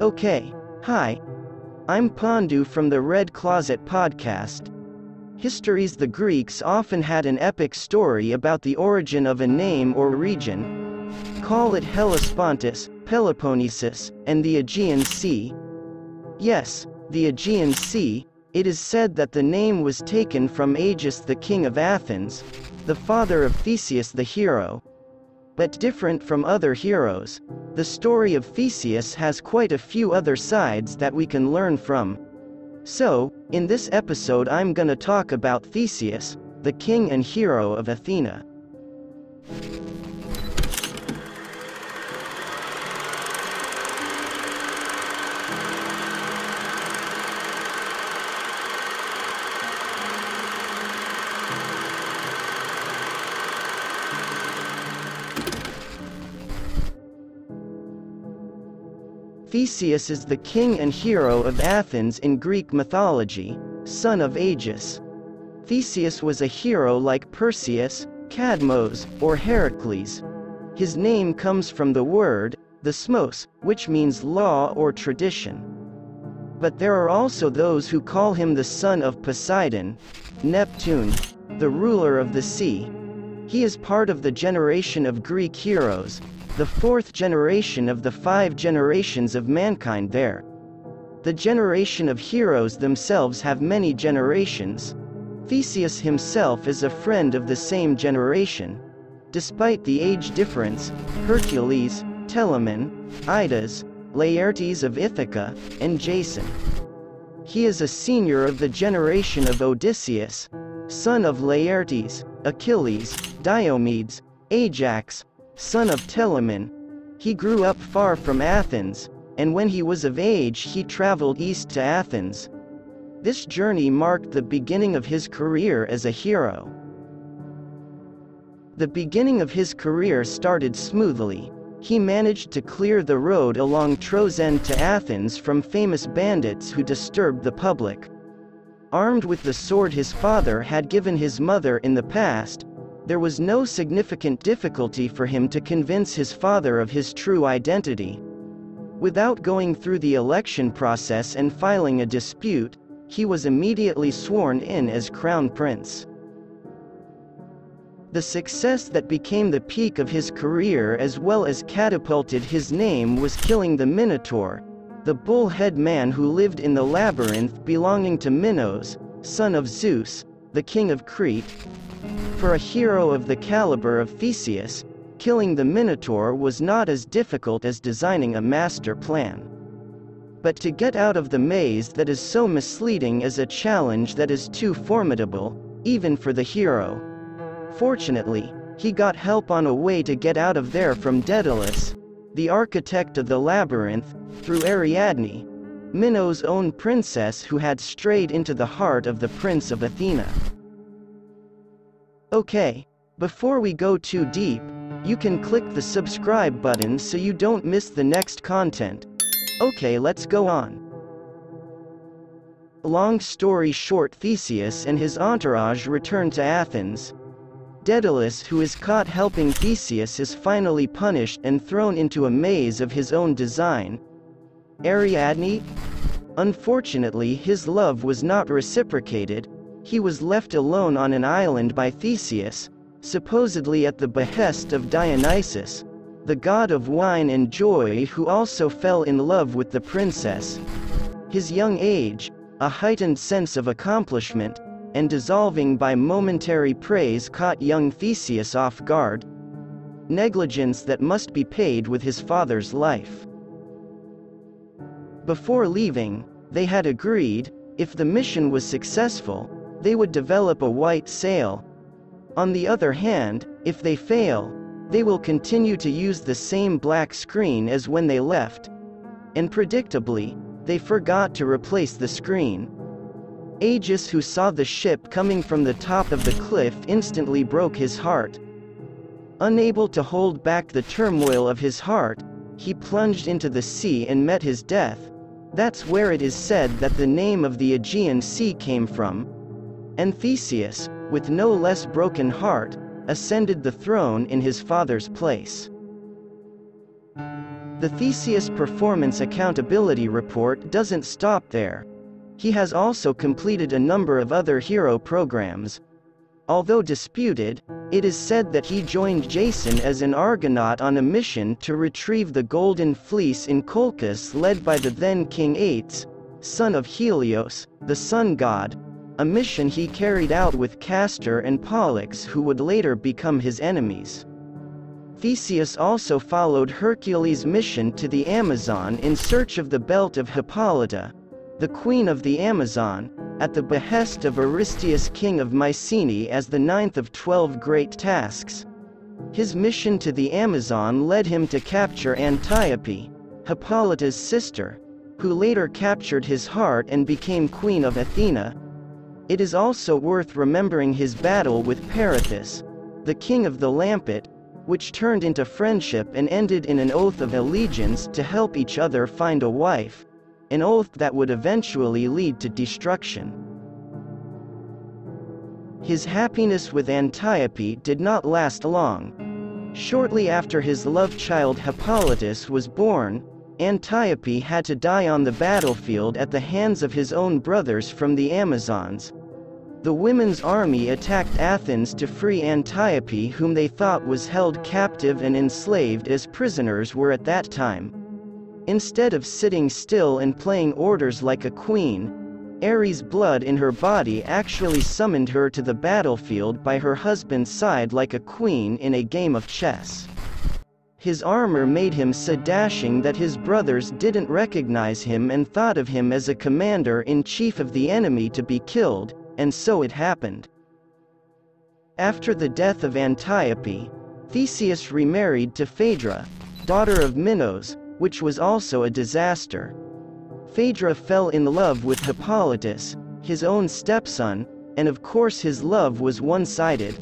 Okay, hi. I'm Pandu from the Red Closet podcast. Histories the Greeks often had an epic story about the origin of a name or region. Call it Hellespontus, Peloponnesus, and the Aegean Sea. Yes, the Aegean Sea, it is said that the name was taken from Aegeus the king of Athens, the father of Theseus the hero. But different from other heroes, the story of Theseus has quite a few other sides that we can learn from. So, in this episode I'm gonna talk about Theseus, the king and hero of Athena. Theseus is the king and hero of Athens in Greek mythology, son of Aegeus. Theseus was a hero like Perseus, Cadmos, or Heracles. His name comes from the word, thesmos, which means law or tradition. But there are also those who call him the son of Poseidon, Neptune, the ruler of the sea. He is part of the generation of Greek heroes, the fourth generation of the five generations of mankind there. The generation of heroes themselves have many generations. Theseus himself is a friend of the same generation. Despite the age difference, Hercules, Telamon, Idas, Laertes of Ithaca, and Jason. He is a senior of the generation of Odysseus, son of Laertes, Achilles, Diomedes, Ajax, son of Telamon. He grew up far from Athens, and when he was of age he traveled east to Athens. This journey marked the beginning of his career as a hero. The beginning of his career started smoothly. He managed to clear the road along Troezen to Athens from famous bandits who disturbed the public. Armed with the sword his father had given his mother in the past, there was no significant difficulty for him to convince his father of his true identity. Without going through the election process and filing a dispute, he was immediately sworn in as crown prince. The success that became the peak of his career as well as catapulted his name was killing the Minotaur, the bull-head man who lived in the labyrinth belonging to Minos, son of Zeus, the king of Crete, for a hero of the caliber of Theseus, killing the Minotaur was not as difficult as designing a master plan. But to get out of the maze that is so misleading is a challenge that is too formidable, even for the hero. Fortunately, he got help on a way to get out of there from Daedalus, the architect of the labyrinth, through Ariadne, Minos' own princess who had strayed into the heart of the Prince of Athena. Okay, before we go too deep, you can click the subscribe button so you don't miss the next content. Okay let's go on. Long story short Theseus and his entourage return to Athens. Daedalus who is caught helping Theseus is finally punished and thrown into a maze of his own design. Ariadne? Unfortunately his love was not reciprocated, he was left alone on an island by Theseus, supposedly at the behest of Dionysus, the god of wine and joy who also fell in love with the princess. His young age, a heightened sense of accomplishment, and dissolving by momentary praise caught young Theseus off guard. Negligence that must be paid with his father's life. Before leaving, they had agreed, if the mission was successful, they would develop a white sail. On the other hand, if they fail, they will continue to use the same black screen as when they left. And predictably, they forgot to replace the screen. Aegeus who saw the ship coming from the top of the cliff instantly broke his heart. Unable to hold back the turmoil of his heart, he plunged into the sea and met his death. That's where it is said that the name of the Aegean Sea came from. And Theseus, with no less broken heart, ascended the throne in his father's place. The Theseus Performance Accountability Report doesn't stop there. He has also completed a number of other hero programs. Although disputed, it is said that he joined Jason as an Argonaut on a mission to retrieve the Golden Fleece in Colchis led by the then King Aetes, son of Helios, the sun god, a mission he carried out with Castor and Pollux who would later become his enemies. Theseus also followed Hercules' mission to the Amazon in search of the belt of Hippolyta, the queen of the Amazon, at the behest of Aristeus king of Mycenae as the ninth of twelve great tasks. His mission to the Amazon led him to capture Antiope, Hippolyta's sister, who later captured his heart and became queen of Athena. It is also worth remembering his battle with Perithous, the king of the Lampet, which turned into friendship and ended in an oath of allegiance to help each other find a wife, an oath that would eventually lead to destruction. His happiness with Antiope did not last long. Shortly after his love child Hippolytus was born, Antiope had to die on the battlefield at the hands of his own brothers from the Amazons, the women's army attacked Athens to free Antiope whom they thought was held captive and enslaved as prisoners were at that time. Instead of sitting still and playing orders like a queen, Ares' blood in her body actually summoned her to the battlefield by her husband's side like a queen in a game of chess. His armor made him so dashing that his brothers didn't recognize him and thought of him as a commander-in-chief of the enemy to be killed, and so it happened. After the death of Antiope, Theseus remarried to Phaedra, daughter of Minos, which was also a disaster. Phaedra fell in love with Hippolytus, his own stepson, and of course his love was one-sided.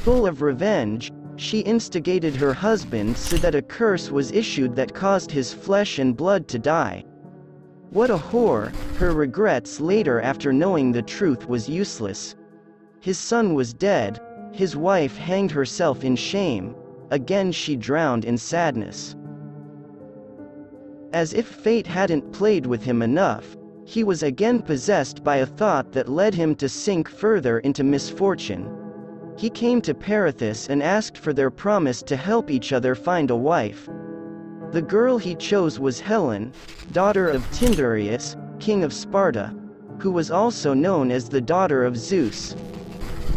Full of revenge, she instigated her husband so that a curse was issued that caused his flesh and blood to die. What a whore, her regrets later after knowing the truth was useless. His son was dead, his wife hanged herself in shame, again she drowned in sadness. As if fate hadn't played with him enough, he was again possessed by a thought that led him to sink further into misfortune. He came to Perithous and asked for their promise to help each other find a wife, the girl he chose was Helen, daughter of Tyndareus, king of Sparta, who was also known as the daughter of Zeus.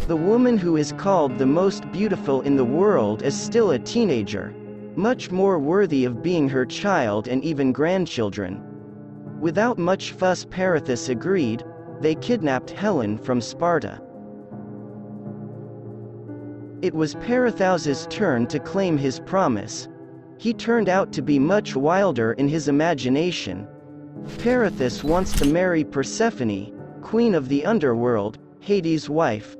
The woman who is called the most beautiful in the world is still a teenager, much more worthy of being her child and even grandchildren. Without much fuss Perithous agreed, they kidnapped Helen from Sparta. It was Perithous' turn to claim his promise, he turned out to be much wilder in his imagination. Perithous wants to marry Persephone, queen of the underworld, Hades' wife.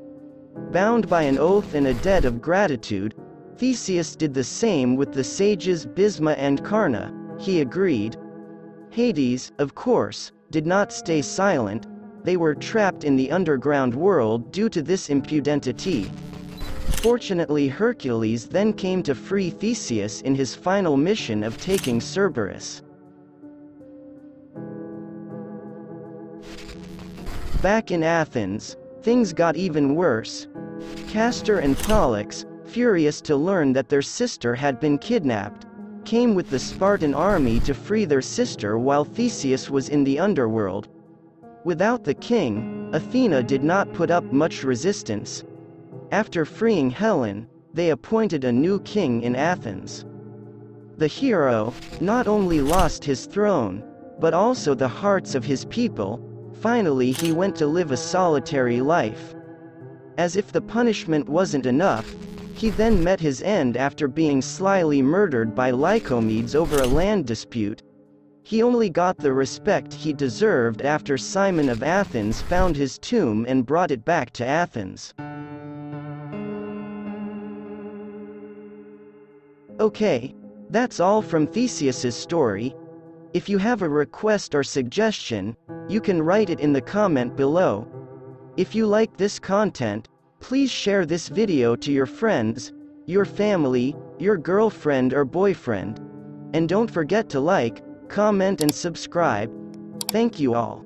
Bound by an oath and a debt of gratitude, Theseus did the same with the sages Bisma and Karna, he agreed. Hades, of course, did not stay silent, they were trapped in the underground world due to this impudentity. Fortunately Hercules then came to free Theseus in his final mission of taking Cerberus. Back in Athens, things got even worse. Castor and Pollux, furious to learn that their sister had been kidnapped, came with the Spartan army to free their sister while Theseus was in the underworld. Without the king, Athena did not put up much resistance, after freeing Helen, they appointed a new king in Athens. The hero, not only lost his throne, but also the hearts of his people, finally he went to live a solitary life. As if the punishment wasn't enough, he then met his end after being slyly murdered by Lycomedes over a land dispute. He only got the respect he deserved after Cimon of Athens found his tomb and brought it back to Athens. Okay, That's all from Theseus's story. If you have a request or suggestion, you can write it in the comment below. If you like this content, please share this video to your friends, your family, your girlfriend or boyfriend. And don't forget to like, comment and subscribe. Thank you all.